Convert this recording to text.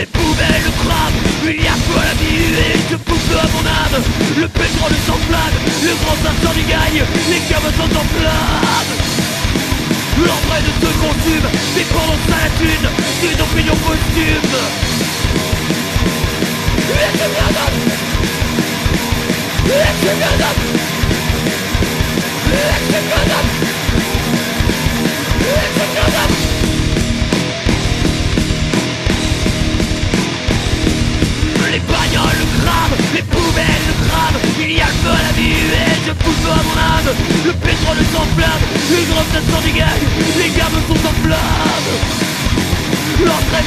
Les poubelles crament, il y a quoi la vie et je pousse à mon âme. Le pétrole s'enflamme, le grand incendie gagne, les caves sont en flammes. L'entrée de se consume, dépendance à la thune, d'une opinion posthume. Et c'est bien d'homme Et c'est bien